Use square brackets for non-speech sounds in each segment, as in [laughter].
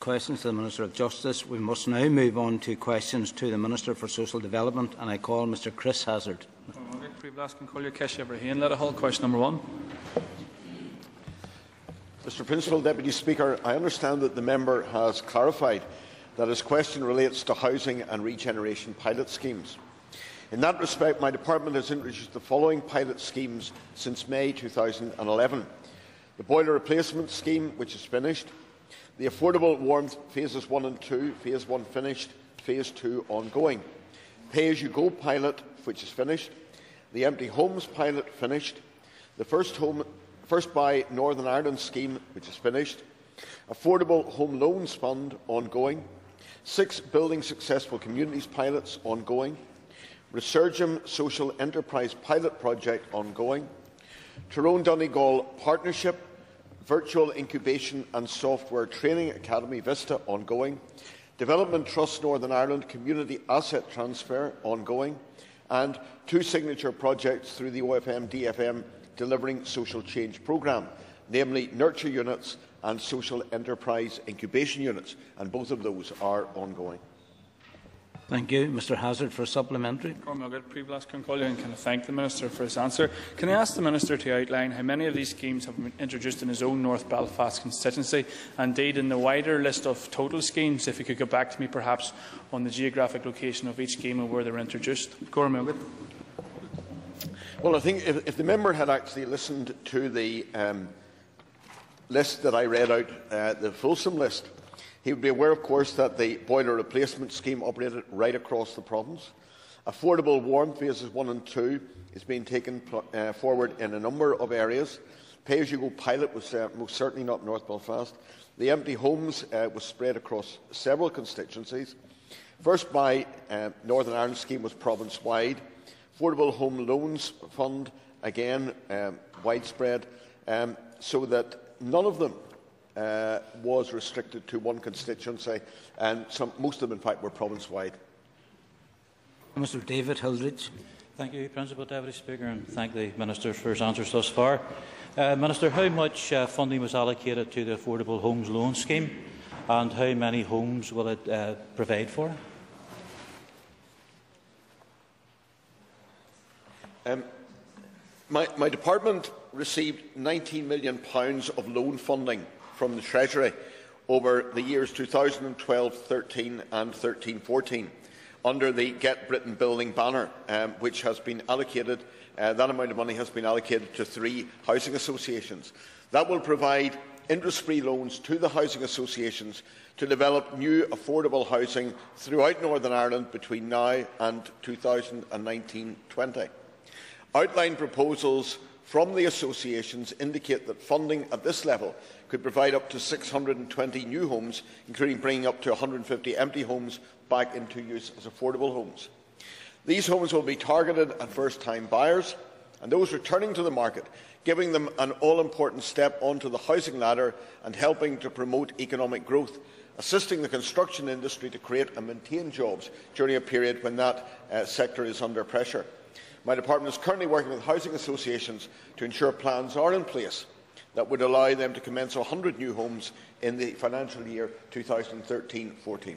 questions to the Minister of Justice. We must now move on to questions to the Minister for Social Development, and I call Mr Chris Hazzard. Question number one. Mr Principal Deputy Speaker, I understand that the member has clarified that his question relates to housing and regeneration pilot schemes. In that respect, my department has introduced the following pilot schemes since May 2011. The boiler replacement scheme, which is finished, the affordable warmth phases 1 and 2, phase 1 finished, phase 2 ongoing. Pay-as-you-go pilot, which is finished, the empty homes pilot finished, the first, home, first buy Northern Ireland scheme, which is finished, affordable home loans fund ongoing, six building successful communities pilots ongoing, Resurgam Social Enterprise Pilot Project ongoing, Tyrone Donegal Partnership, Virtual Incubation and Software Training Academy Vista ongoing, Development Trust Northern Ireland Community Asset Transfer ongoing, and two signature projects through the OFM DFM Delivering Social Change Programme, namely Nurture Units and Social Enterprise Incubation Units, and both of those are ongoing. Thank you. Mr Hazzard for a supplementary. Can I thank the Minister for his answer? Can I ask the Minister to outline how many of these schemes have been introduced in his own North Belfast constituency? And indeed, in the wider list of total schemes, if he could get back to me perhaps on the geographic location of each scheme and where they were introduced. Well, I think if, if, the member had actually listened to the um, list that I read out, uh, the fulsome list, he would be aware, of course, that the boiler replacement scheme operated right across the province. Affordable warmth phases 1 and 2 is being taken uh, forward in a number of areas. Pay-as-you-go pilot was uh, most certainly not North Belfast. The empty homes uh, was spread across several constituencies. First Buy uh, Northern Ireland scheme was province-wide. Affordable Home Loans Fund, again, um, widespread, um, so that none of them uh, was restricted to one constituency, and some, most of them, in fact, were province-wide. Mr David Hilditch. Thank you, Principal Deputy Speaker, and thank the Minister for his answers thus far. Uh, Minister, how much uh, funding was allocated to the Affordable Homes Loan Scheme, and how many homes will it uh, provide for? Um, my, my department received £19 million of loan funding from the Treasury over the years 2012-13 and 13-14 under the Get Britain Building banner, um, which has been allocated, uh, that amount of money has been allocated to three housing associations. That will provide interest-free loans to the housing associations to develop new affordable housing throughout Northern Ireland between now and 2019-20. Outline proposals from the associations indicate that funding at this level could provide up to 620 new homes, including bringing up to 150 empty homes back into use as affordable homes. These homes will be targeted at first-time buyers and those returning to the market, giving them an all-important step onto the housing ladder and helping to promote economic growth, assisting the construction industry to create and maintain jobs during a period when that uh, sector is under pressure. My department is currently working with housing associations to ensure plans are in place that would allow them to commence 100 new homes in the financial year 2013-14.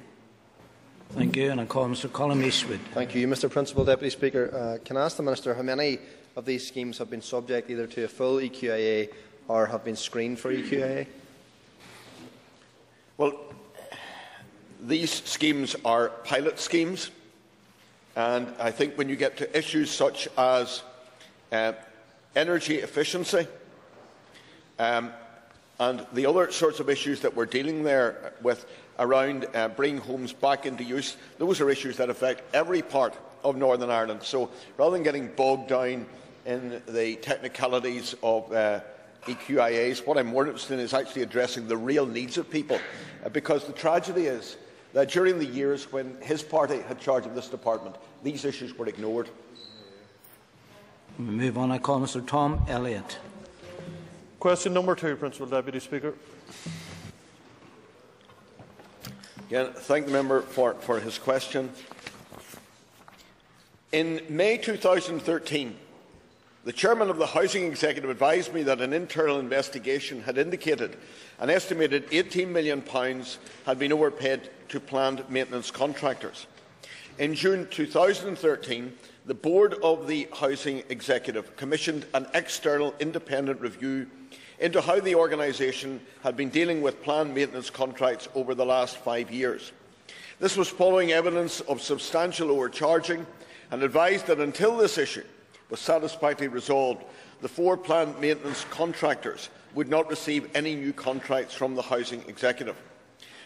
Thank you. And I call Mr Colin Eastwood. Thank you, Mr Principal Deputy Speaker. Uh, can I ask the Minister how many of these schemes have been subject either to a full EQIA or have been screened for EQIA? Well, these schemes are pilot schemes. And I think when you get to issues such as uh, energy efficiency um, and the other sorts of issues that we're dealing there with around uh, bringing homes back into use, those are issues that affect every part of Northern Ireland. So rather than getting bogged down in the technicalities of uh, EQIAs, what I'm more interested in is actually addressing the real needs of people. Uh, because the tragedy is that during the years when his party had charge of this department, these issues were ignored. We move on. I call Mr Tom Elliott. Question number two, Principal Deputy Speaker. Again, thank the member for, for his question. In May 2013, The chairman of the Housing Executive advised me that an internal investigation had indicated an estimated £18 million had been overpaid to planned maintenance contractors. In June 2013, the board of the Housing Executive commissioned an external independent review into how the organisation had been dealing with planned maintenance contracts over the last five years. This was following evidence of substantial overcharging and advised that until this issue was satisfactorily resolved, the four planned maintenance contractors would not receive any new contracts from the Housing Executive.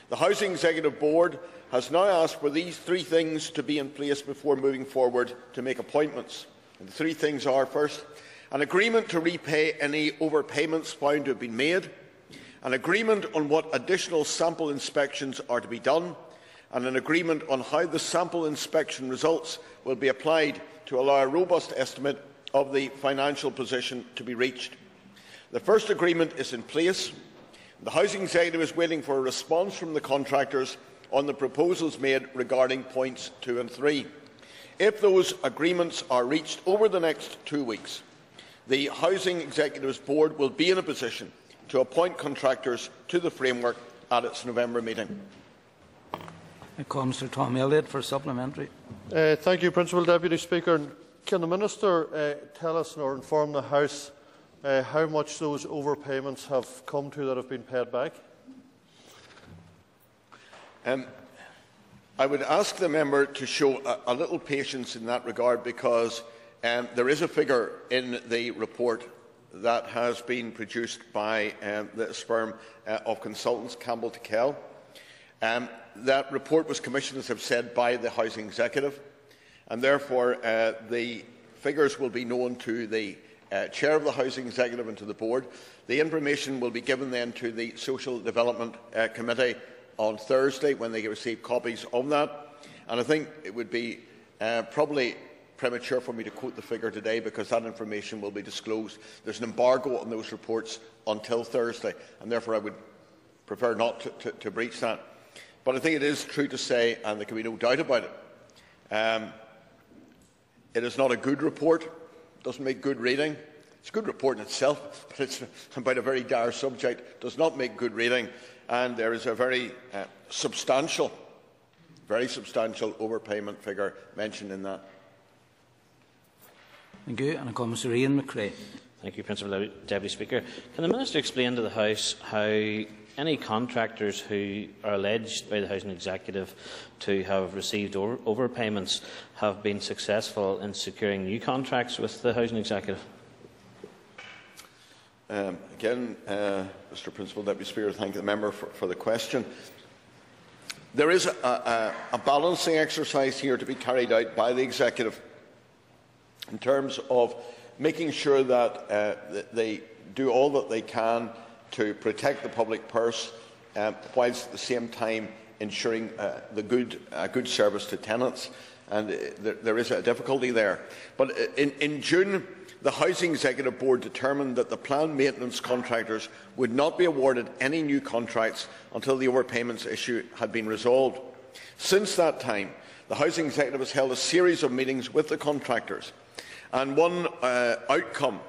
The Housing Executive Board has now asked for these three things to be in place before moving forward to make appointments. And the three things are, first, an agreement to repay any overpayments found to have been made, an agreement on what additional sample inspections are to be done, and an agreement on how the sample inspection results will be applied to allow a robust estimate of the financial position to be reached. The first agreement is in place. The Housing Executive is waiting for a response from the contractors on the proposals made regarding points 2 and 3. If those agreements are reached over the next two weeks, the Housing Executives Board will be in a position to appoint contractors to the framework at its November meeting. I call Mr Tom Elliott for supplementary. Uh, thank you, Principal Deputy Speaker. Can the Minister uh, tell us or inform the House uh, how much those overpayments have come to that have been paid back? Um, I would ask the member to show a, a little patience in that regard because um, there is a figure in the report that has been produced by um, this firm uh, of consultants, Campbell Tickell. Um, that report was commissioned, as I've said, by the Housing Executive, and therefore uh, the figures will be known to the uh, Chair of the Housing Executive and to the Board. The information will be given then to the Social Development uh, Committee on Thursday when they receive copies of that. And I think it would be uh, probably premature for me to quote the figure today because that information will be disclosed. There's an embargo on those reports until Thursday, and therefore I would prefer not to, to, to breach that. But I think it is true to say, and there can be no doubt about it, um, it is not a good report. It doesn't make good reading. It's a good report in itself, [laughs] but it's about a very dire subject. It does not make good reading and there is a very uh, substantial, very substantial overpayment figure mentioned in that. Thank you. And I call Mr Ian McCrea. Thank you, Principal Deputy Speaker. Can the Minister explain to the House how any contractors who are alleged by the Housing Executive to have received over overpayments have been successful in securing new contracts with the Housing Executive? Um, again, uh, Mr Principal Deputy Speaker, thank the member for, for the question. There is a, a, a, balancing exercise here to be carried out by the Executive in terms of making sure that uh, they do all that they can to protect the public purse uh, whilst at the same time ensuring uh, the good, good service to tenants. And there, there is a difficulty there. But in, in June, the Housing Executive Board determined that the planned maintenance contractors would not be awarded any new contracts until the overpayments issue had been resolved. Since that time, the Housing Executive has held a series of meetings with the contractors, and one uh, outcome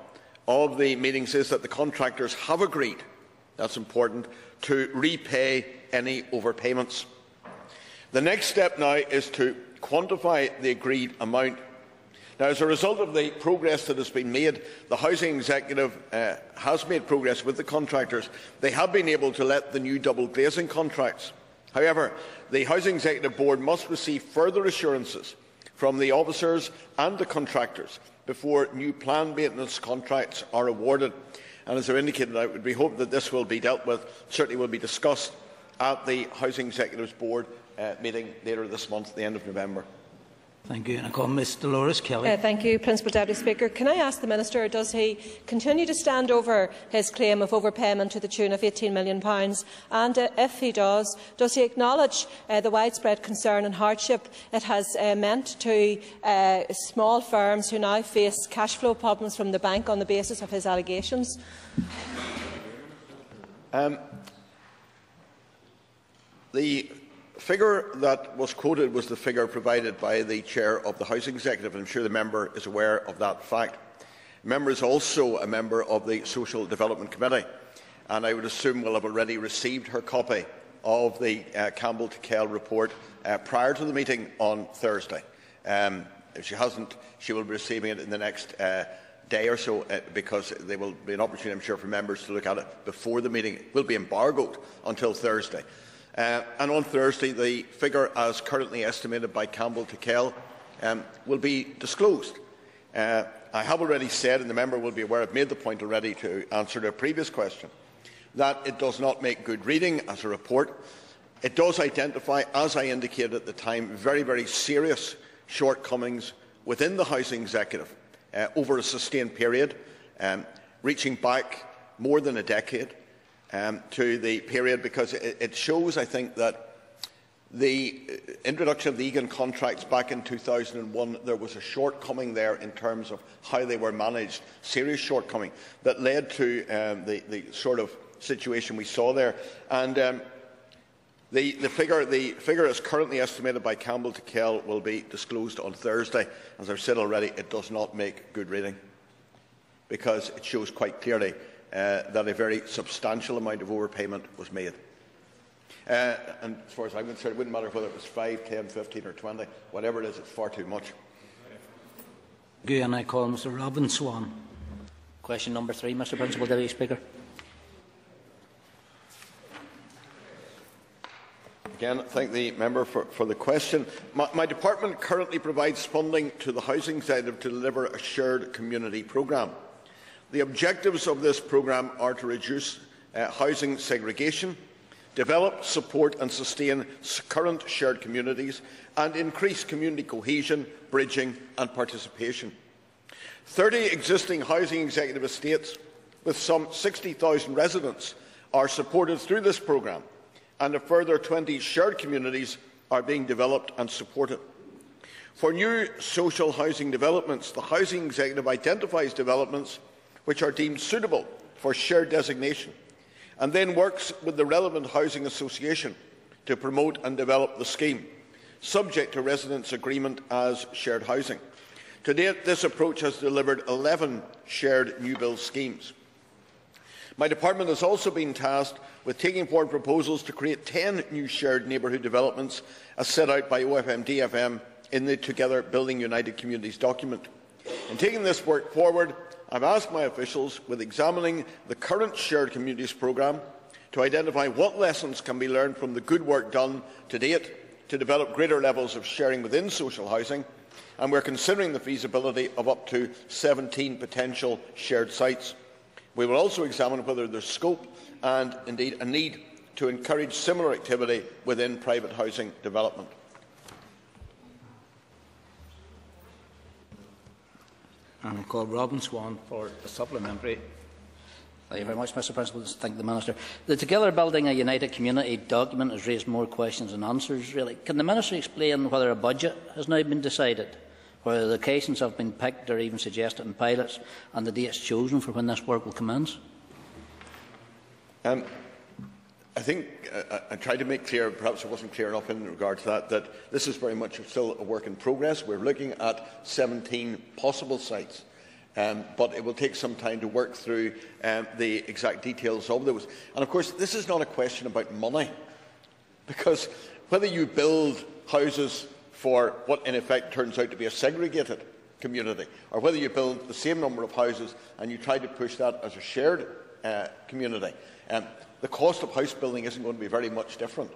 of the meetings is that the contractors have agreed, that's important, to repay any overpayments. The next step now is to quantify the agreed amount now, as a result of the progress that has been made, the Housing Executive uh, has made progress with the contractors. They have been able to let the new double glazing contracts. However, the Housing Executive Board must receive further assurances from the officers and the contractors before new planned maintenance contracts are awarded. And as I indicated, I would be hoping that this will be dealt with, certainly will be discussed at the Housing Executives Board uh, meeting later this month, at the end of November. Thank you. And I call Ms Dolores Kelly. Uh, thank you, Principal Deputy Speaker. Can I ask the Minister, does he continue to stand over his claim of overpayment to the tune of £18 million? And uh, if he does, does he acknowledge uh, the widespread concern and hardship it has uh, meant to uh, small firms who now face cash flow problems from the bank on the basis of his allegations? Um, the figure that was quoted was the figure provided by the chair of the Housing Executive, and I'm sure the member is aware of that fact. The member is also a member of the Social Development Committee, and I would assume will have already received her copy of the uh, Campbell Tickell report uh, prior to the meeting on Thursday. Um, if she hasn't, she will be receiving it in the next uh, day or so uh, because there will be an opportunity, I'm sure, for members to look at it before the meeting. It will be embargoed until Thursday. Uh, and on Thursday, the figure as currently estimated by Campbell Tickell um, will be disclosed. Uh, I have already said, and the member will be aware, I've made the point already to answer a previous question, that it does not make good reading as a report. It does identify, as I indicated at the time, very, very serious shortcomings within the housing executive uh, over a sustained period, um, reaching back more than a decade um, to the period because it, it shows, I think, that the introduction of the Egan contracts back in 2001, there was a shortcoming there in terms of how they were managed, serious shortcoming, that led to um, the, the, sort of situation we saw there. And um, the, the, figure, the figure is currently estimated by Campbell Tickell will be disclosed on Thursday. As I've said already, it does not make good reading because it shows quite clearly that a very substantial amount of overpayment was made. Uh, and as far as I'm concerned, it wouldn't matter whether it was 5, 10, 15 or 20. Whatever it is, it's far too much. And I call Mr Robin Swann. Question number three, Mr Principal Deputy Speaker. Again, thank the member for, for the question. My, my, department currently provides funding to the Housing Executive to deliver a shared community programme. The objectives of this programme are to reduce uh, housing segregation, develop, support and sustain current shared communities, and increase community cohesion, bridging and participation. 30 existing housing executive estates with some 60,000 residents are supported through this programme, and a further 20 shared communities are being developed and supported. For new social housing developments, the Housing Executive identifies developments which are deemed suitable for shared designation and then works with the relevant housing association to promote and develop the scheme, subject to residents' agreement as shared housing. To date, this approach has delivered 11 shared new build schemes. My department has also been tasked with taking forward proposals to create 10 new shared neighbourhood developments as set out by OFM DFM in the Together Building United Communities document. In taking this work forward, I have asked my officials, with examining the current Shared Communities programme, to identify what lessons can be learned from the good work done to date to develop greater levels of sharing within social housing, and we are considering the feasibility of up to 17 potential shared sites. We will also examine whether there is scope and indeed a need to encourage similar activity within private housing development. And I call Robin Swann for a supplementary. Thank you very much, Mr Principal. Thank the Minister. The Together Building a United Community document has raised more questions than answers, really. Can the Minister explain whether a budget has now been decided, whether the locations have been picked or even suggested in pilots, and the dates chosen for when this work will commence? Um, I think uh, I tried to make clear, perhaps I wasn't clear enough in regard to that, that this is very much still a work in progress. We're looking at 17 possible sites, um, but it will take some time to work through um, the exact details of those. And of course, this is not a question about money, because whether you build houses for what in effect turns out to be a segregated community, or whether you build the same number of houses and you try to push that as a shared uh, community, um, the cost of house building isn't going to be very much different.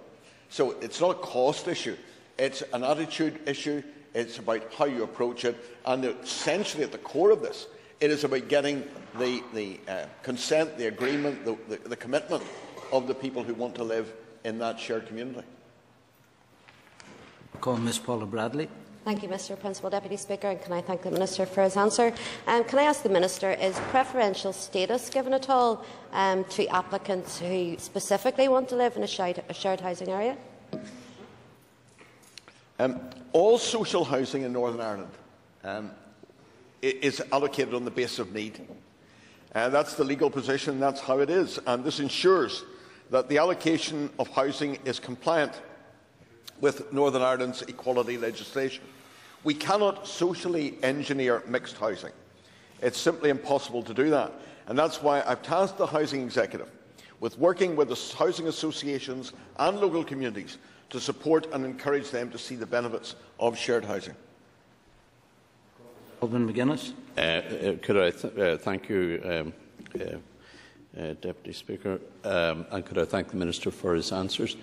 So it's not a cost issue, it's an attitude issue, it's about how you approach it, and essentially at the core of this, it is about getting the, the uh, consent, the agreement, the, the, the commitment of the people who want to live in that shared community. Call Ms Paula Bradley. Thank you, Mr Principal Deputy Speaker, and can I thank the Minister for his answer. Um, can I ask the Minister, is preferential status given at all um, to applicants who specifically want to live in a shared, housing area? Um, all social housing in Northern Ireland um, is allocated on the basis of need. Uh, that's the legal position, that's how it is, and this ensures that the allocation of housing is compliant with Northern Ireland's equality legislation. We cannot socially engineer mixed housing. It's simply impossible to do that. And that's why I've tasked the Housing Executive with working with the housing associations and local communities to support and encourage them to see the benefits of shared housing. Alban Maginness. Uh, uh, could I th uh, thank you, um, uh, uh, Deputy Speaker, um, and could I thank the Minister for his answers?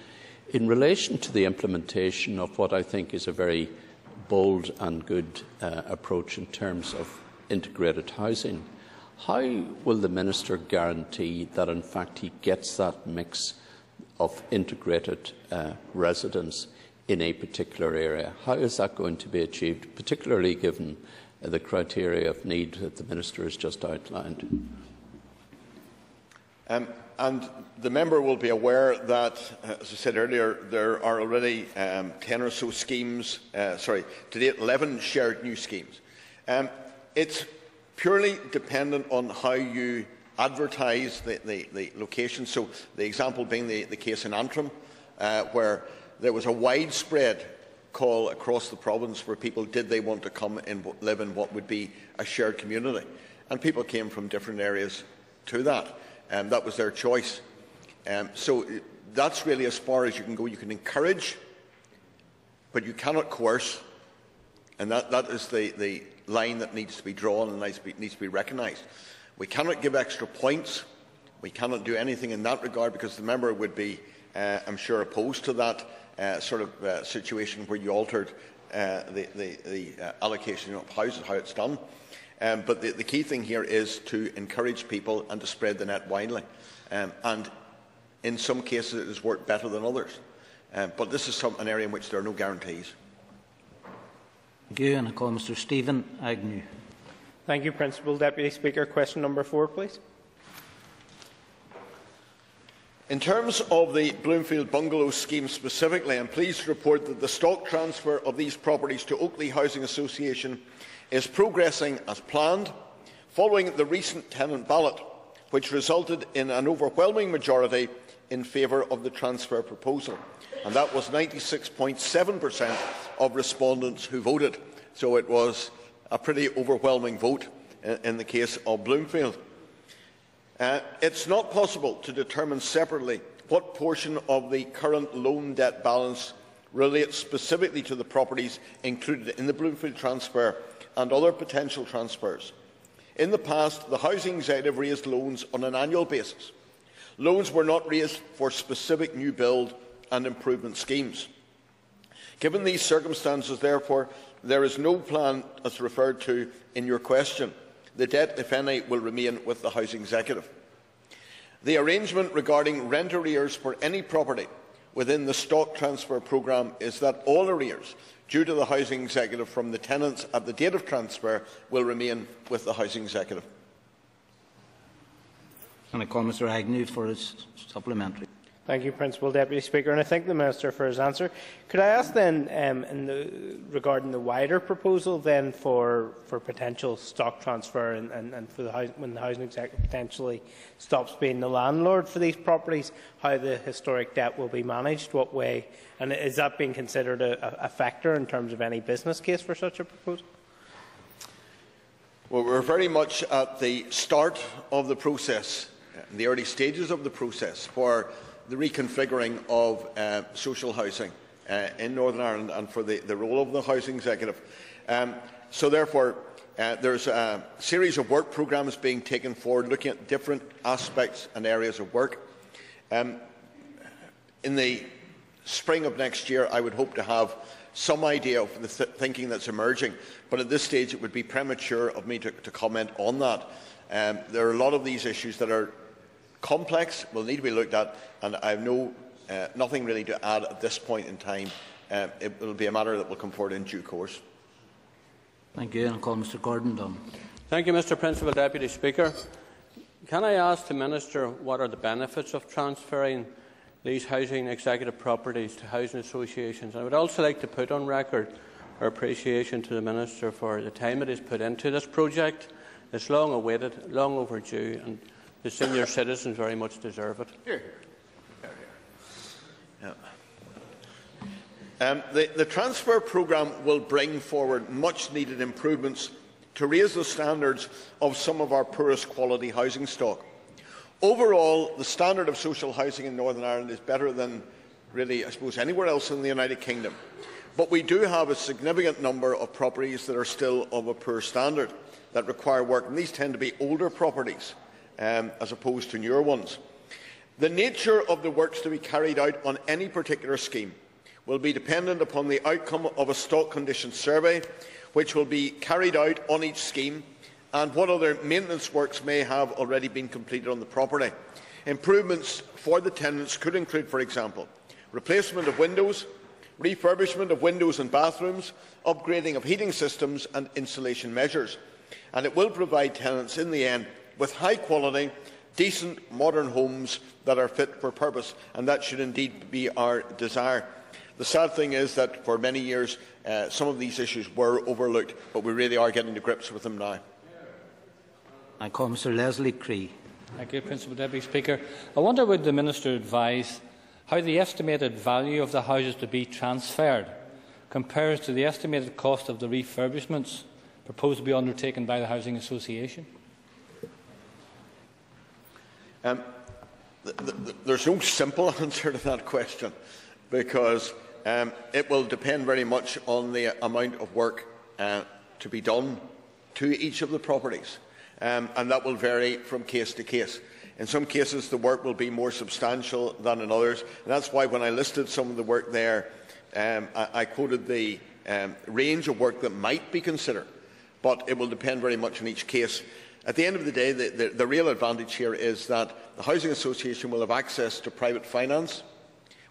In relation to the implementation of what I think is a very bold and good uh, approach in terms of integrated housing, how will the Minister guarantee that in fact he gets that mix of integrated uh, residents in a particular area? How is that going to be achieved, particularly given the criteria of need that the Minister has just outlined? Um, and the member will be aware that, as I said earlier, there are already um, 10 or so schemes, uh, sorry, to date 11 shared new schemes. Um, it's purely dependent on how you advertise the, the, the location. So the example being the, the case in Antrim, uh, where there was a widespread call across the province where people did they want to come and live in what would be a shared community. And people came from different areas to that. Um, that was their choice. Um, so that's really as far as you can go. You can encourage, but you cannot coerce. And that, that is the, the line that needs to be drawn and needs to be, needs to be recognised. We cannot give extra points. We cannot do anything in that regard because the member would be, uh, I'm sure, opposed to that uh, sort of uh, situation where you altered uh, the, the, the uh, allocation of houses, how it's done. Um, but the, the, key thing here is to encourage people and to spread the net widely. Um, and in some cases, it has worked better than others. Um, but this is some, an area in which there are no guarantees. Thank you. And I call Mr Steven Agnew. Thank you, Principal Deputy Speaker. Question number four, please. In terms of the Bloomfield Bungalow scheme specifically, I am pleased to report that the stock transfer of these properties to Oaklee Housing Association is progressing as planned, following the recent tenant ballot, which resulted in an overwhelming majority in favour of the transfer proposal. And that was 96.7% of respondents who voted. So it was a pretty overwhelming vote in the case of Bloomfield. Uh, it's not possible to determine separately what portion of the current loan debt balance relates specifically to the properties included in the Bloomfield transfer and other potential transfers. In the past, the Housing Executive raised loans on an annual basis. Loans were not raised for specific new build and improvement schemes. Given these circumstances, therefore, there is no plan as referred to in your question. The debt, if any, will remain with the Housing Executive. The arrangement regarding rent arrears for any property within the stock transfer programme is that all arrears due to the Housing Executive from the tenants at the date of transfer will remain with the Housing Executive. And I call Mr Agnew for his supplementary. Thank you, Principal Deputy Speaker, and I thank the Minister for his answer. Could I ask then, um, the, regarding the wider proposal then for, for potential stock transfer and, and, and for the house, when the housing executive potentially stops being the landlord for these properties, how the historic debt will be managed, what way, and is that being considered a, a factor in terms of any business case for such a proposal? Well, we're very much at the start of the process, in the early stages of the process for the reconfiguring of uh, social housing uh, in Northern Ireland and for the, the role of the housing executive. Um, so therefore, uh, there's a series of work programmes being taken forward looking at different aspects and areas of work. Um, in the spring of next year, I would hope to have some idea of the th thinking that's emerging, but at this stage it would be premature of me to, to comment on that. Um, there are a lot of these issues that are complex, will need to be looked at, and I have no, uh, nothing really to add at this point in time. Uh, it will be a matter that will come forward in due course. Thank you. And I'll call Mr Gordon Dunne. Thank you, Mr Principal Deputy Speaker. Can I ask the Minister what are the benefits of transferring these housing executive properties to housing associations? I would also like to put on record our appreciation to the Minister for the time it has put into this project. It's long awaited, long overdue, and the senior citizens very much deserve it. Yeah. Um, the, the transfer programme will bring forward much needed improvements to raise the standards of some of our poorest quality housing stock. Overall, the standard of social housing in Northern Ireland is better than really, I suppose, anywhere else in the United Kingdom. But we do have a significant number of properties that are still of a poor standard that require work, and these tend to be older properties um, as opposed to newer ones. The nature of the works to be carried out on any particular scheme will be dependent upon the outcome of a stock condition survey, which will be carried out on each scheme and what other maintenance works may have already been completed on the property. Improvements for the tenants could include, for example, replacement of windows, refurbishment of windows and bathrooms, upgrading of heating systems and insulation measures. And it will provide tenants in the end with high quality, decent, modern homes that are fit for purpose, and that should indeed be our desire. The sad thing is that for many years uh, some of these issues were overlooked, but we really are getting to grips with them now. I call Mr Leslie Cree. Thank you, Principal Deputy Speaker. I wonder would the Minister advise how the estimated value of the houses to be transferred compares to the estimated cost of the refurbishments proposed to be undertaken by the Housing Association? Um, th th there's no simple [laughs] answer to that question because um, it will depend very much on the amount of work uh, to be done to each of the properties um, and that will vary from case to case. In some cases, the work will be more substantial than in others. And that's why when I listed some of the work there, um, I, I, quoted the um, range of work that might be considered, but it will depend very much on each case. At the end of the day, the, the, the real advantage here is that the Housing Association will have access to private finance,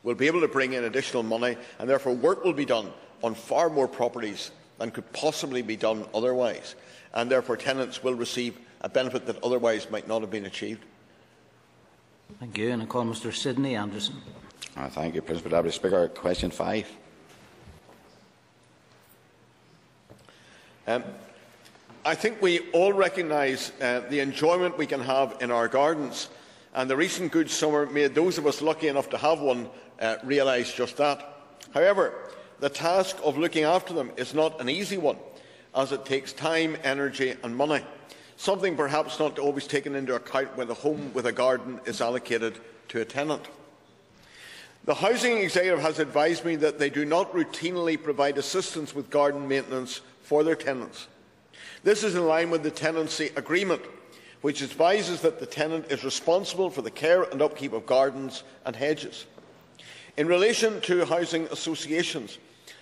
will be able to bring in additional money, and therefore work will be done on far more properties than could possibly be done otherwise and therefore tenants will receive a benefit that otherwise might not have been achieved. Thank you. And I call Mr Sydney Anderson. Uh, thank you, Principal Deputy Speaker. Question five. Um, I think we all recognise uh, the enjoyment we can have in our gardens, and the recent good summer made those of us lucky enough to have one uh, realise just that. However, the task of looking after them is not an easy one as it takes time, energy and money, something perhaps not always taken into account when a home with a garden is allocated to a tenant. The Housing Executive has advised me that they do not routinely provide assistance with garden maintenance for their tenants. This is in line with the tenancy agreement, which advises that the tenant is responsible for the care and upkeep of gardens and hedges. In relation to housing associations,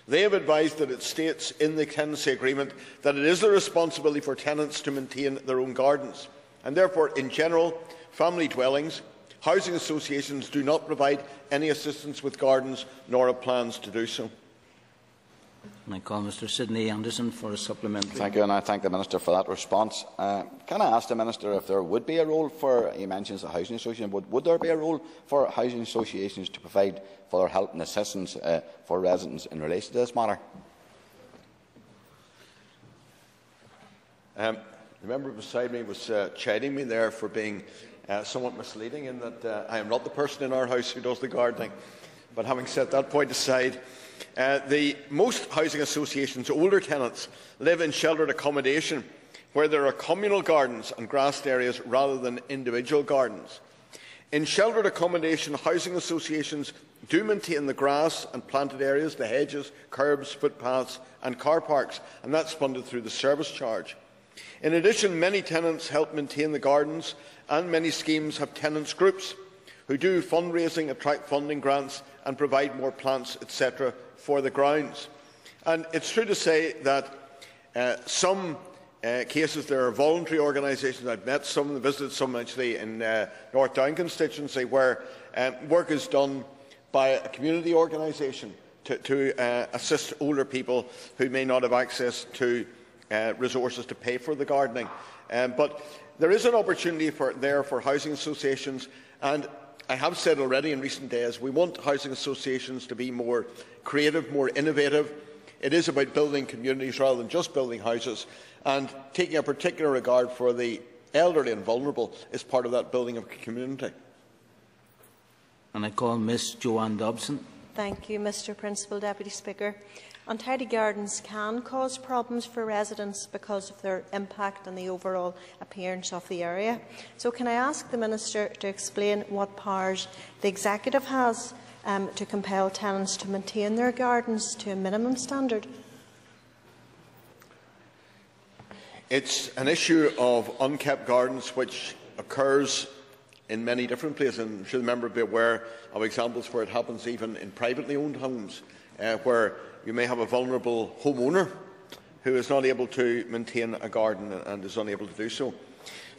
they have advised that it states in the tenancy agreement that it is the responsibility for tenants to maintain their own gardens, and therefore, in general, family dwellings, housing associations do not provide any assistance with gardens nor have plans to do so. And I call Mr Sydney Anderson for a supplementary. Thank you, and I thank the Minister for that response. Uh, can I ask the Minister if there would be a role for, he mentions the Housing Association, would, would there be a role for housing associations to provide further help and assistance uh, for residents in relation to this matter? Um, the member beside me was uh, chiding me there for being uh, somewhat misleading in that uh, I am not the person in our house who does the gardening. But having set that point aside, uh, the, most housing associations, older tenants, live in sheltered accommodation where there are communal gardens and grassed areas rather than individual gardens. In sheltered accommodation, housing associations do maintain the grass and planted areas, the hedges, curbs, footpaths and car parks, and that's funded through the service charge. In addition, many tenants help maintain the gardens and many schemes have tenants groups who do fundraising, attract funding grants and provide more plants, etc for the grounds. And it's true to say that uh, some uh, cases there are voluntary organisations. I've met some visited some actually in uh, North Down constituency where um, work is done by a community organisation to, to uh, assist older people who may not have access to uh, resources to pay for the gardening. Um, but there is an opportunity for, there for housing associations and I have said already in recent days we want housing associations to be more creative, more innovative. It is about building communities rather than just building houses, and taking a particular regard for the elderly and vulnerable is part of that building of community. And I call Ms Joanne Dobson. Thank you, Mr Principal Deputy Speaker. Untidy gardens can cause problems for residents because of their impact on the overall appearance of the area. So can I ask the Minister to explain what powers the Executive has um, to compel tenants to maintain their gardens to a minimum standard? It's an issue of unkept gardens which occurs in many different places. And should the member be aware of examples where it happens even in privately owned homes, uh, where you may have a vulnerable homeowner who is not able to maintain a garden and is unable to do so.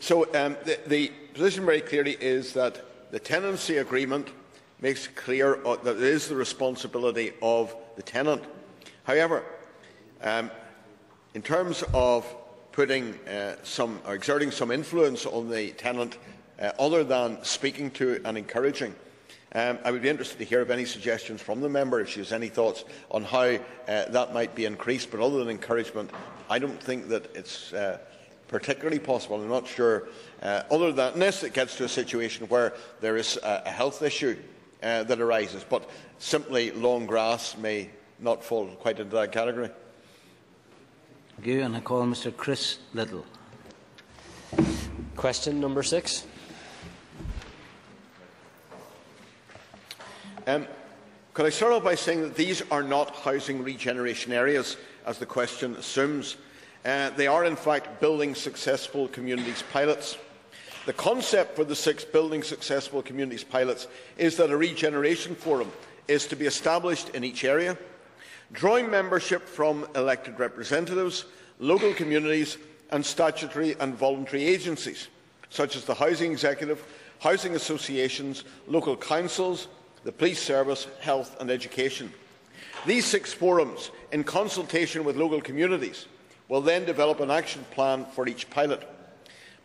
So um, the, the, position very clearly is that the tenancy agreement makes clear uh, that it is the responsibility of the tenant. However, um, in terms of putting uh, some or exerting some influence on the tenant uh, other than speaking to and encouraging, um, I would be interested to hear of any suggestions from the member if she has any thoughts on how uh, that might be increased. But other than encouragement, I don't think that it's uh, particularly possible. I'm not sure. Uh, other than unless it gets to a situation where there is a, a health issue uh, that arises, but simply long grass may not fall quite into that category. Thank you, and I call Mr. Chris Lyttle. Question number six. Um, could I start off by saying that these are not housing regeneration areas, as the question assumes. Uh, they are, in fact, building successful communities pilots. The concept for the six building successful communities pilots is that a regeneration forum is to be established in each area, drawing membership from elected representatives, local communities and statutory and voluntary agencies, such as the Housing Executive, housing associations, local councils, the police service, health and education. These six forums, in consultation with local communities, will then develop an action plan for each pilot.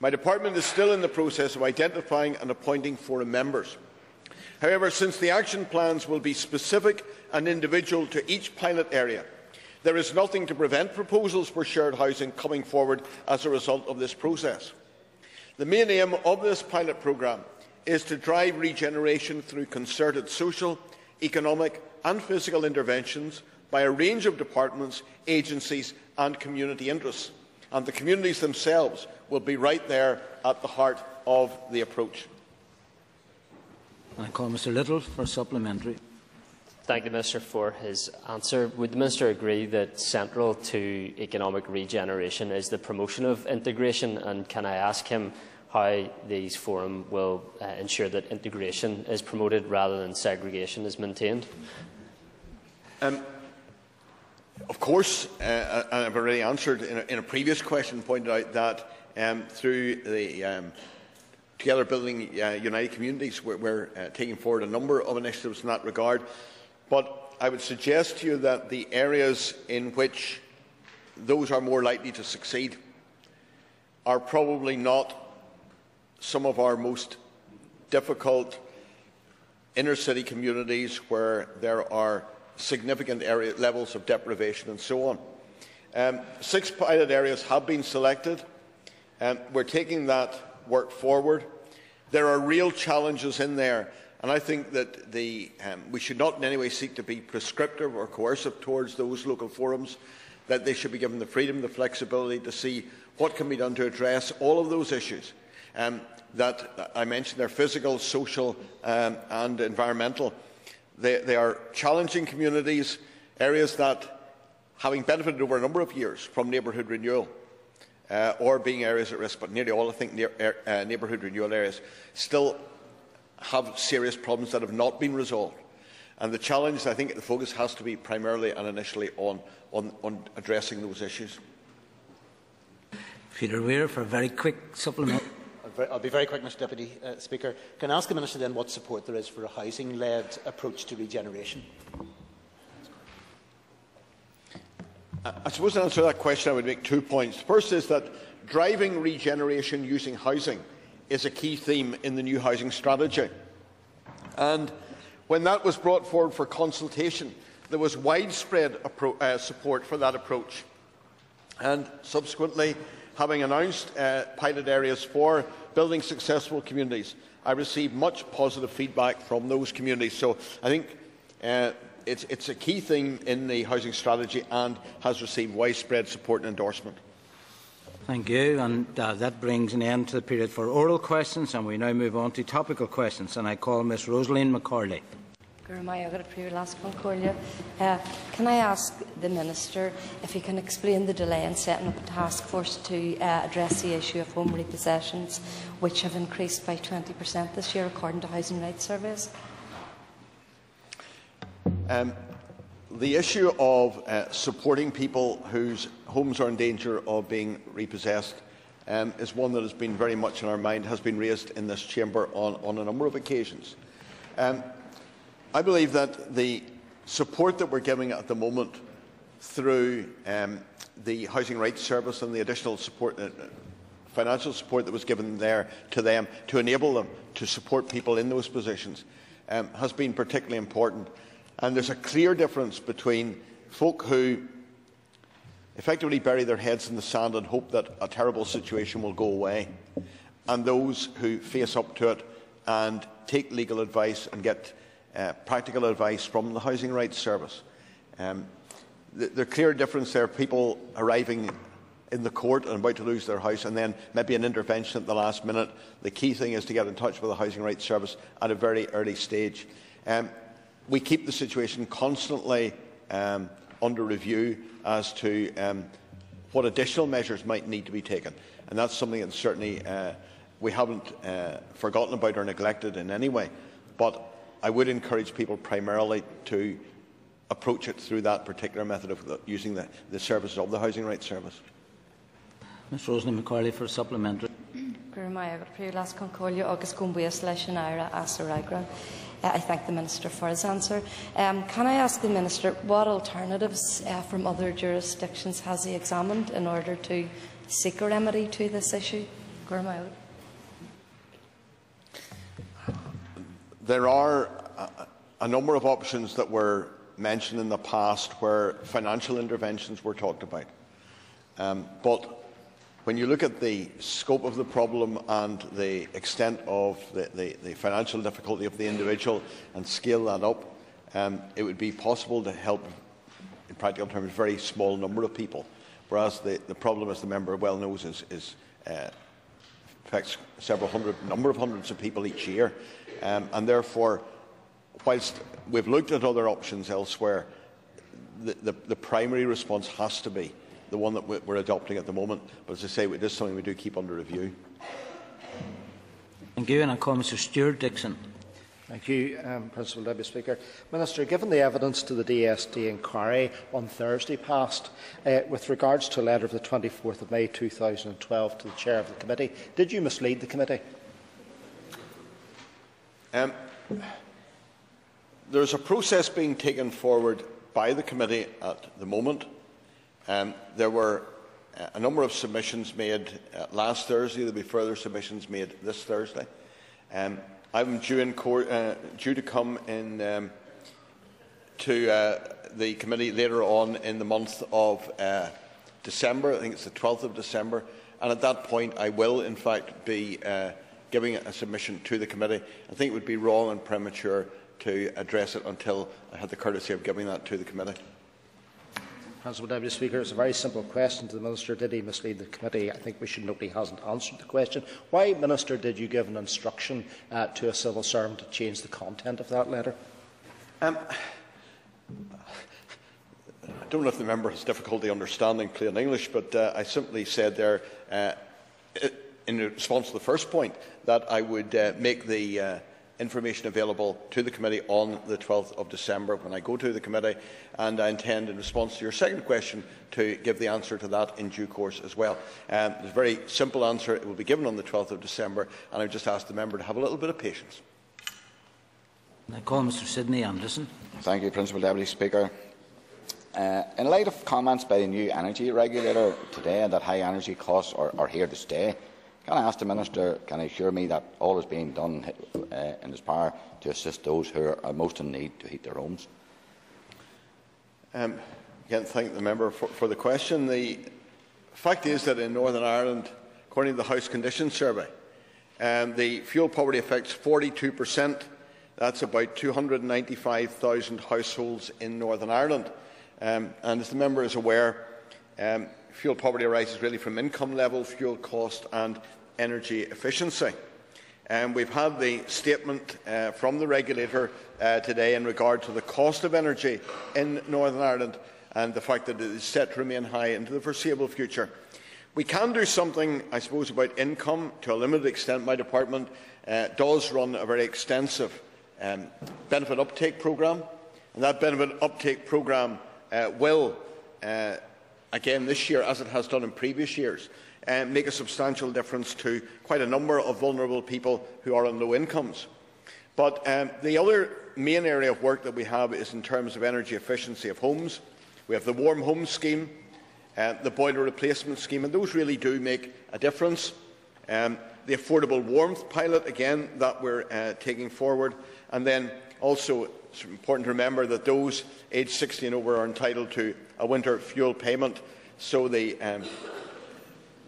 My department is still in the process of identifying and appointing forum members. However, since the action plans will be specific and individual to each pilot area, there is nothing to prevent proposals for shared housing coming forward as a result of this process. The main aim of this pilot programme is to drive regeneration through concerted social, economic and physical interventions by a range of departments, agencies and community interests. And the communities themselves will be right there at the heart of the approach. I call Mr Lyttle for supplementary. Thank the Minister for his answer. Would the Minister agree that central to economic regeneration is the promotion of integration? And can I ask him how these forums will uh, ensure that integration is promoted rather than segregation is maintained? Um, of course, uh, and I've already answered in a, in a, previous question, pointed out that um, through the um, Together Building uh, United Communities, we're, we're uh, taking forward a number of initiatives in that regard. But I would suggest to you that the areas in which those are more likely to succeed are probably not some of our most difficult inner city communities where there are significant area, levels of deprivation and so on. Um, six pilot areas have been selected. Um, we're taking that work forward. There are real challenges in there, and I think that the, um, we should not in any way seek to be prescriptive or coercive towards those local forums, that they should be given the freedom, the flexibility to see what can be done to address all of those issues. Um, that I mentioned. They're physical, social um, and environmental. They, they, are challenging communities, areas that, having benefited over a number of years from neighbourhood renewal, uh, or being areas at risk, but nearly all, I think, near, uh, neighbourhood renewal areas, still have serious problems that have not been resolved. And the challenge, I think, the focus has to be primarily and initially on, on, on addressing those issues. Peter Weir for a very quick supplement. I'll be very quick, Mr Deputy uh, Speaker. Can I ask the Minister then what support there is for a housing-led approach to regeneration? I suppose to answer that question, I would make two points. The first is that driving regeneration using housing is a key theme in the new housing strategy. And when that was brought forward for consultation, there was widespread uh, support for that approach. And subsequently, having announced uh, pilot areas for building successful communities, I received much positive feedback from those communities. So I think Uh, it's, it's a key thing in the housing strategy and has received widespread support and endorsement. Thank you. And uh, that brings an end to the period for oral questions, and we now move on to topical questions. And I call Ms Rosaleen McCorley. Uh, can I ask the Minister if he can explain the delay in setting up a task force to uh, address the issue of home repossessions, which have increased by 20% this year, according to Housing Rights Service? Um, the issue of uh, supporting people whose homes are in danger of being repossessed um, is one that has been very much in our mind, has been raised in this chamber on, on a number of occasions. Um, I believe that the support that we're giving at the moment through um, the Housing Rights Service and the additional support, uh, financial support that was given there to them to enable them to support people in those positions um, has been particularly important. And there's a clear difference between folk who effectively bury their heads in the sand and hope that a terrible situation will go away, and those who face up to it and take legal advice and get uh, practical advice from the Housing Rights Service. Um, the, clear difference there, people arriving in the court and about to lose their house, and then maybe an intervention at the last minute. The key thing is to get in touch with the Housing Rights Service at a very early stage. Um, we keep the situation constantly um, under review as to um, what additional measures might need to be taken. And that's something that certainly uh, we haven't uh, forgotten about or neglected in any way. But I would encourage people primarily to approach it through that particular method of the, using the, the services of the Housing Rights Service. Ms Rosaleen McCorley for a supplementary. I thank the Minister for his answer. Um, can I ask the Minister what alternatives uh, from other jurisdictions has he examined in order to seek a remedy to this issue? There are a, a number of options that were mentioned in the past where financial interventions were talked about. Um, but when you look at the scope of the problem and the extent of the, the, the financial difficulty of the individual and scale that up, um, it would be possible to help, in practical terms, a very small number of people. Whereas the, the problem, as the member well knows, is, is uh, affects several hundred, number of hundreds of people each year. Um, and therefore, whilst we've looked at other options elsewhere, the, the, the primary response has to be the one that we're adopting at the moment. But as I say, it is something we do keep under review. Thank you. And I call Mr Stewart Dickson. Thank you, um, Principal Deputy Speaker. Minister, given the evidence to the DSD inquiry on Thursday past uh, with regards to a letter of the 24th of May 2012 to the Chair of the Committee, did you mislead the Committee? Um, there's a process being taken forward by the Committee at the moment. Um, there were uh, a number of submissions made uh, last Thursday. There will be further submissions made this Thursday. I'm due, court, uh, due, to come in um, to uh, the committee later on in the month of uh, December. I think it's the 12th of December. And at that point, I will, in fact, be uh, giving a submission to the committee. I think it would be wrong and premature to address it until I had the courtesy of giving that to the committee. Principal Deputy Speaker, it's a very simple question to the Minister. Did he mislead the committee? I think we should note he hasn't answered the question. Why, Minister, did you give an instruction uh, to a civil servant to change the content of that letter? Um, I don't know if the member has difficulty understanding plain English, but uh, I simply said there, uh, in response to the first point, that I would uh, make the uh, information available to the committee on the 12th of December when I go to the committee, and I intend, in response to your second question, to give the answer to that in due course as well. Um, it's a very simple answer. It will be given on the 12th of December, and I would just ask the member to have a little bit of patience. I call Mr Sydney Anderson. Thank you, Principal Deputy Speaker. Uh, in light of comments by the new energy regulator today that high energy costs are, are here to stay, can I ask the Minister, can he assure me that all is being done uh, in his power to assist those who are most in need to heat their homes? Um, again, thank the member for, for, the question. The fact is that in Northern Ireland, according to the House Conditions Survey, um, the fuel poverty affects 42% That's about 295,000 households in Northern Ireland. Um, and as the member is aware, um, fuel poverty arises really from income level, fuel cost and energy efficiency. Um, we've had the statement uh, from the regulator uh, today in regard to the cost of energy in Northern Ireland and the fact that it is set to remain high into the foreseeable future. We can do something, I suppose, about income to a limited extent. My department uh, does run a very extensive um, benefit uptake programme, and that benefit uptake programme uh, will, uh, again this year, as it has done in previous years, uh, make a substantial difference to quite a number of vulnerable people who are on low incomes. But um, the other main area of work that we have is in terms of energy efficiency of homes. We have the Warm Homes Scheme, uh, the Boiler Replacement Scheme, and those really do make a difference. Um, the Affordable Warmth Pilot, again, that we're uh, taking forward. And then also, it's important to remember that those aged 60 and over are entitled to a winter fuel payment. So the um,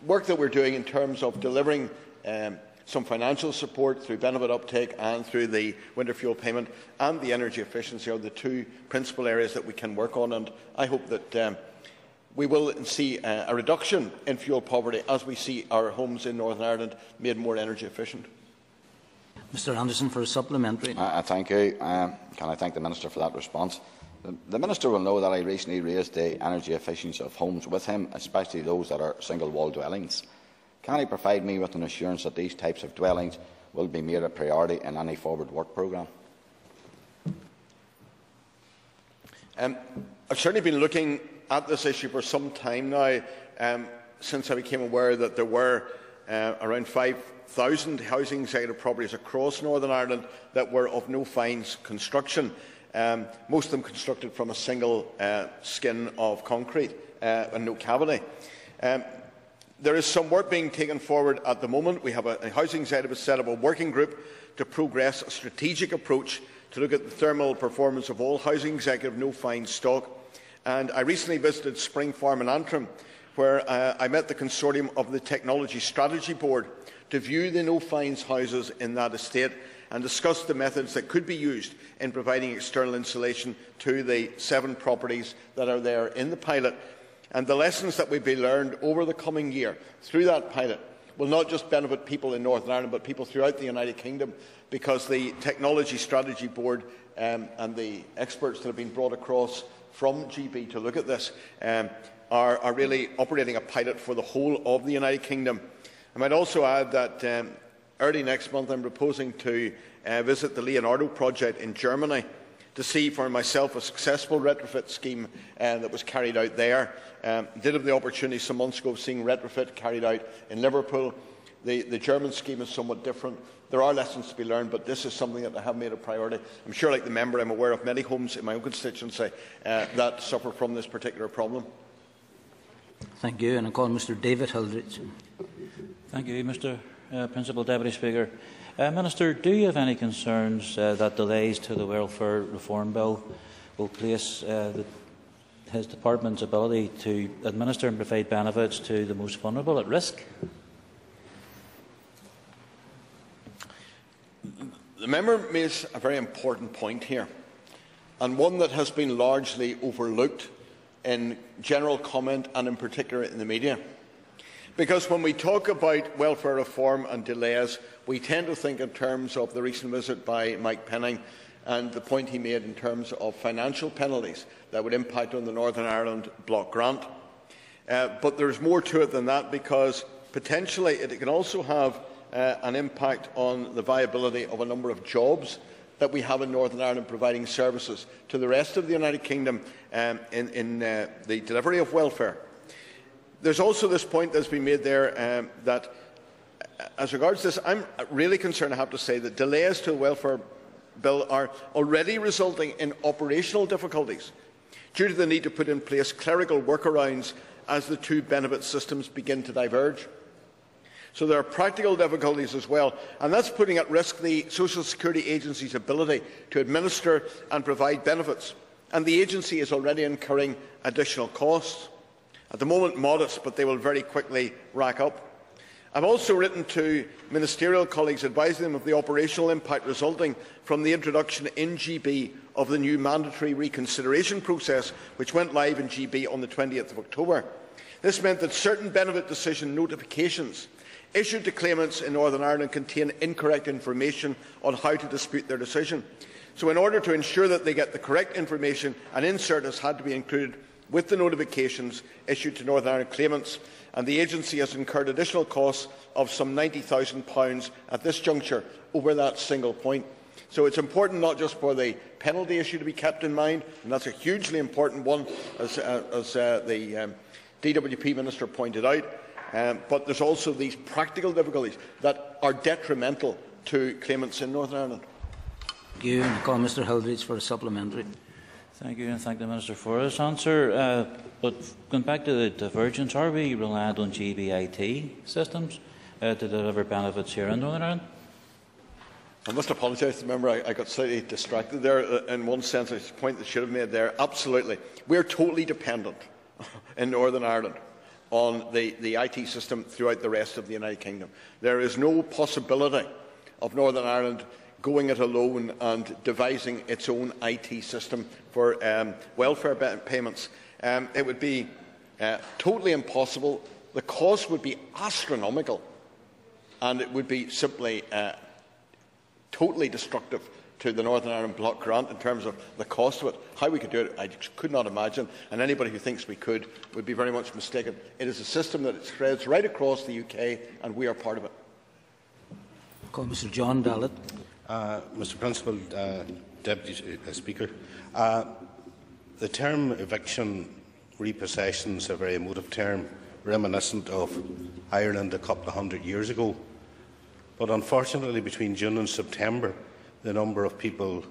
work that we're doing in terms of delivering um, some financial support through benefit uptake and through the winter fuel payment and the energy efficiency are the two principal areas that we can work on. And I hope that um, we will see uh, a reduction in fuel poverty as we see our homes in Northern Ireland made more energy efficient. Mr Anderson for a supplementary. Uh, thank you. Um, can I thank the Minister for that response? The, the Minister will know that I recently raised the energy efficiency of homes with him, especially those that are single-wall dwellings. Can he provide me with an assurance that these types of dwellings will be made a priority in any forward work programme? Um, I've certainly been looking at this issue for some time now, um, since I became aware that there were uh, around 5,000 housing executive properties across Northern Ireland that were of no fines construction, um, most of them constructed from a single uh, skin of concrete uh, and no cavity. Um, there is some work being taken forward at the moment. We have a, a housing executive set up a working group to progress a strategic approach to look at the thermal performance of all housing executive no-fine stock. And I recently visited Spring Farm in Antrim, where uh, I met the consortium of the Technology Strategy Board to view the no-fines houses in that estate and discuss the methods that could be used in providing external insulation to the seven properties that are there in the pilot and the lessons that will be learned over the coming year through that pilot will not just benefit people in Northern Ireland but people throughout the United Kingdom because the Technology Strategy Board um, and the experts that have been brought across from GB to look at this um, are, are, really operating a pilot for the whole of the United Kingdom. I might also add that um, early next month I'm proposing to uh, visit the Leonardo project in Germany to see for myself a successful retrofit scheme uh, that was carried out there. Um, did have the opportunity some months ago of seeing retrofit carried out in Liverpool. The, the German scheme is somewhat different. There are lessons to be learned, but this is something that I have made a priority. I'm sure, like the member, I'm aware of many homes in my own constituency uh, that suffer from this particular problem. Thank you. And I call Mr David Hilditch. Thank you, Mr uh, Principal Deputy Speaker. Uh, Minister, do you have any concerns uh, that delays to the welfare reform bill will place uh, the, his department's ability to administer and provide benefits to the most vulnerable at risk? The member makes a very important point here, and one that has been largely overlooked in general comment and in particular in the media. Because when we talk about welfare reform and delays, we tend to think in terms of the recent visit by Mike Penning and the point he made in terms of financial penalties that would impact on the Northern Ireland block grant. Uh, but there is more to it than that because potentially it can also have uh, an impact on the viability of a number of jobs that we have in Northern Ireland providing services to the rest of the United Kingdom um, in, in uh, the delivery of welfare. There's also this point that's been made there um, that, uh, as regards this, I'm really concerned, I have to say, that delays to the welfare bill are already resulting in operational difficulties due to the need to put in place clerical workarounds as the two benefit systems begin to diverge. So there are practical difficulties as well, and that's putting at risk the Social Security Agency's ability to administer and provide benefits. And the agency is already incurring additional costs. At the moment, modest, but they will very quickly rack up. I have also written to ministerial colleagues advising them of the operational impact resulting from the introduction in GB of the new mandatory reconsideration process, which went live in GB on the 20th of October. This meant that certain benefit decision notifications issued to claimants in Northern Ireland contain incorrect information on how to dispute their decision. So, in order to ensure that they get the correct information, an insert has had to be included with the notifications issued to Northern Ireland claimants and the agency has incurred additional costs of some £90,000 at this juncture over that single point. So it's important not just for the penalty issue to be kept in mind, and that's a hugely important one, as, uh, as uh, the um, DWP Minister pointed out, um, but there's also these practical difficulties that are detrimental to claimants in Northern Ireland. Thank you. I call Mr Hilditch for a supplementary. Thank you, and thank the Minister for his answer. Uh, but going back to the divergence, are we reliant on GBIT systems uh, to deliver benefits here in Northern Ireland? I must apologise to the member. I, I, got slightly distracted there. Uh, in one sense, a point that should have made there. Absolutely, we're totally dependent [laughs] in Northern Ireland on the, the IT system throughout the rest of the United Kingdom. There is no possibility of Northern Ireland going it alone and devising its own IT system for um, welfare payments. Um, it would be uh, totally impossible. The cost would be astronomical, and it would be simply uh, totally destructive to the Northern Ireland Block Grant in terms of the cost of it. How we could do it, I could not imagine, and anybody who thinks we could would be very much mistaken. It is a system that spreads right across the UK, and we are part of it. Call Mr John Dallat. Uh, Mr Principal, uh, Deputy uh, Speaker, uh, the term eviction repossession is a very emotive term, reminiscent of Ireland a couple of hundred years ago. But unfortunately, between June and September, the number of people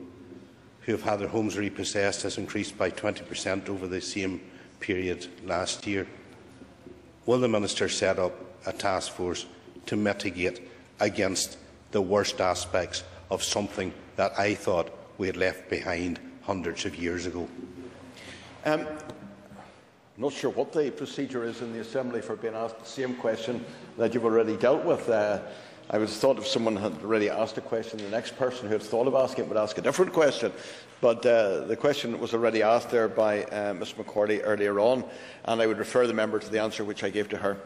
who have had their homes repossessed has increased by 20% over the same period last year. Will the Minister set up a task force to mitigate against the worst aspects of something that I thought we had left behind hundreds of years ago. Um, I'm not sure what the procedure is in the Assembly for being asked the same question that you've already dealt with. Uh, I would have thought if someone had already asked a question, the next person who had thought of asking it would ask a different question. But uh, the question was already asked there by uh, Ms McCorley earlier on, and I would refer the member to the answer which I gave to her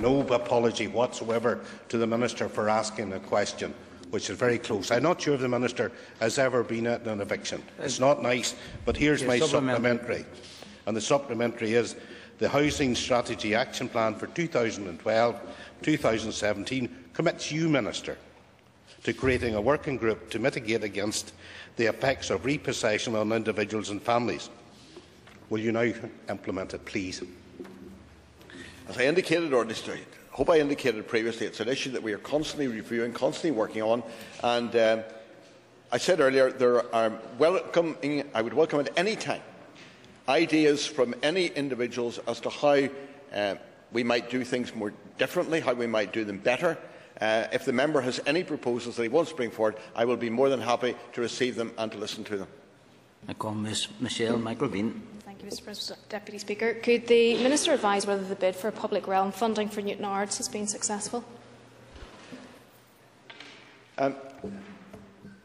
no apology whatsoever to the Minister for asking a question which is very close. I'm not sure if the Minister has ever been at an eviction. It's not nice, but here's my supplementary. And the supplementary is the Housing Strategy Action Plan for 2012-2017 commits you, Minister, to creating a working group to mitigate against the effects of repossession on individuals and families. Will you now implement it, please? As I indicated, or I hope I indicated previously, it's an issue that we are constantly reviewing, constantly working on. And um, I said earlier, there are welcoming, I would welcome at any time ideas from any individuals as to how uh, we might do things more differently, how we might do them better. Uh, if the member has any proposals that he wants to bring forward, I will be more than happy to receive them and to listen to them. I call Ms Michelle McIlveen. Thank you, Mr President. Deputy Speaker. Could the Minister advise whether the bid for public realm funding for Newtownards has been successful? Um,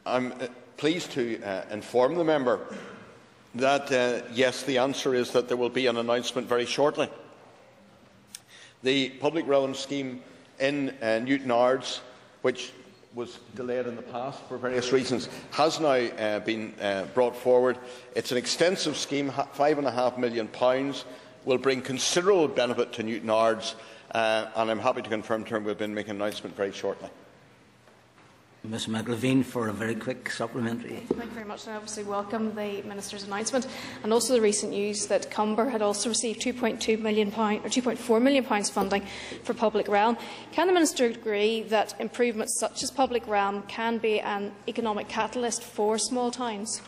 I'm uh, pleased to uh, inform the member that, uh, yes, the answer is that there will be an announcement very shortly. The public realm scheme in uh, Newtownards, which was delayed in the past for various reasons, has now uh, been uh, brought forward. It's an extensive scheme, £5.5 million, will bring considerable benefit to Newtownards, uh, and I'm happy to confirm to him we'll be making an announcement very shortly. Ms McIlveen for a very quick supplementary. Thank you very much. I obviously welcome the Minister's announcement and also the recent news that Comber had also received £2.2 million or £2.4 million funding for public realm. Can the Minister agree that improvements such as public realm can be an economic catalyst for small towns?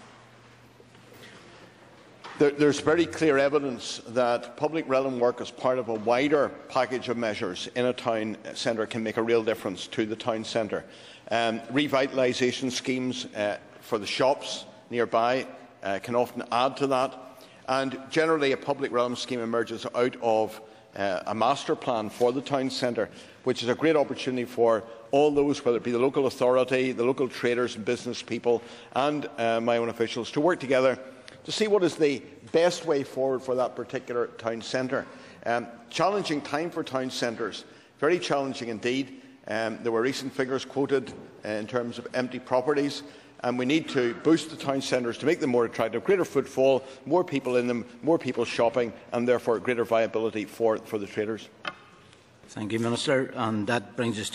There, there's very clear evidence that public realm work as part of a wider package of measures in a town centre can make a real difference to the town centre. Um, revitalisation schemes uh, for the shops nearby uh, can often add to that. And generally, a public realm scheme emerges out of uh, a master plan for the town centre, which is a great opportunity for all those, whether it be the local authority, the local traders and business people, and uh, my own officials, to work together to see what is the best way forward for that particular town centre. Um, challenging time for town centres, very challenging indeed. Um, there were recent figures quoted uh, in terms of empty properties and we need to boost the town centres to make them more attractive, greater footfall, more people in them, more people shopping, and therefore greater viability for, for the traders. Thank you, Minister. And that brings us to